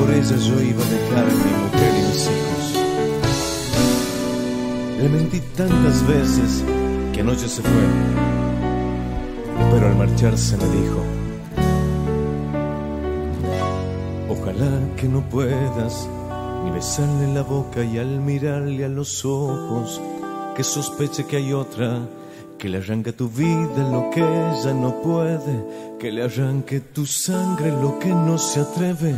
por ella yo iba a dejar a mi mujer y mis hijos. Le mentí tantas veces que anoche se fue, pero al marcharse me dijo, ojalá que no puedas ni besarle la boca y al mirarle a los ojos, que sospeche que hay otra que le arranque tu vida lo que ella no puede, que le arranque tu sangre lo que no se atreve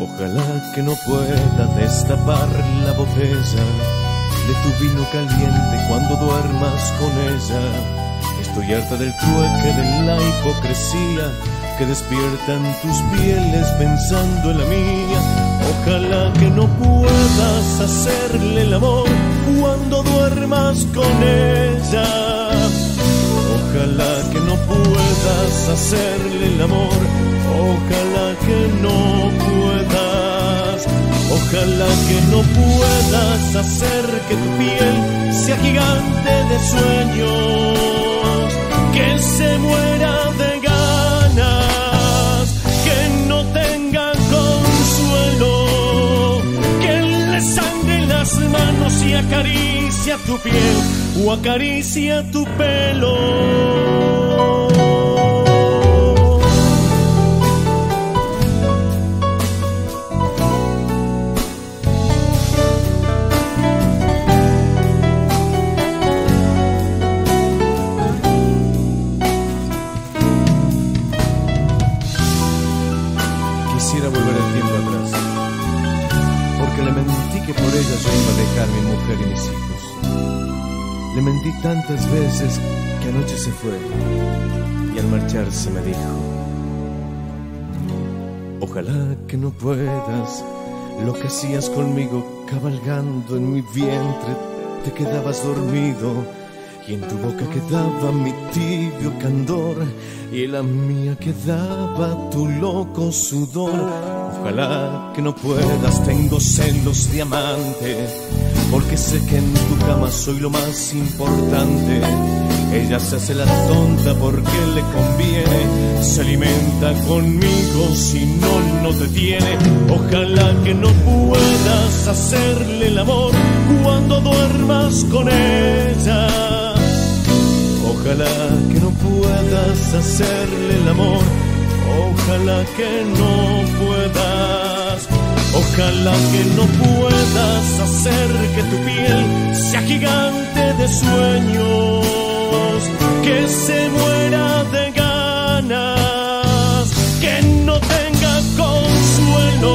Ojalá que no pueda destapar la botella de tu vino caliente cuando duermas con ella. Estoy harta del trueque, de la hipocresía que despiertan tus pieles pensando en la mía. Ojalá que no puedas hacerle el amor cuando duermas con ella. Ojalá que no puedas hacerle el amor. Ojalá que no puedas hacer que tu piel sea gigante de sueños. Que se muera de ganas. Que no tenga consuelo. Que le sangre las manos y acaricia tu piel o acaricia tu pelo. Quisiera volver el tiempo atrás, porque le mentí que por ella yo iba a dejar mi mujer y mis hijos. Le mentí tantas veces que anoche se fue. Y al marcharse me dijo, ojalá que no puedas. Lo que hacías conmigo cabalgando en mi vientre, te quedabas dormido. Y en tu boca quedaba mi tibio candor en la mía quedaba tu loco sudor. Ojalá que no puedas, tengo celos de amante, porque sé que en tu cama soy lo más importante. Ella se hace la tonta porque le conviene, se alimenta conmigo si no, no te tiene. Ojalá que no puedas hacerle el amor cuando duermas con ella. Ojalá puedas hacerle el amor, ojalá que no puedas, ojalá que no puedas hacer que tu piel sea gigante de sueños, que se muera de ganas, que no tenga consuelo,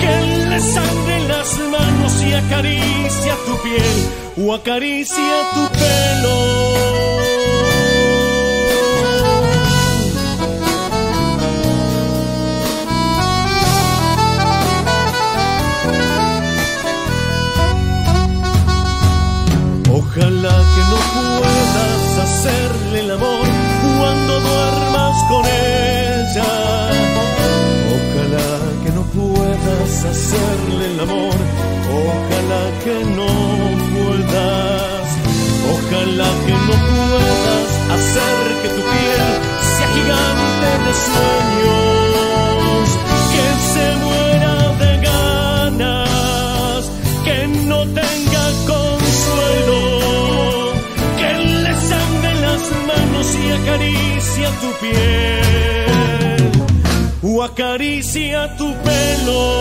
que le sangre las manos y acaricia tu piel o acaricia tu pelo. Hacerle el amor. Ojalá que no puedas. Ojalá que no puedas hacer que tu piel sea gigante de sueños. Que se muera de ganas. Que no tenga consuelo. Que le sangre las manos y acaricia tu piel. O acaricia tu pelo.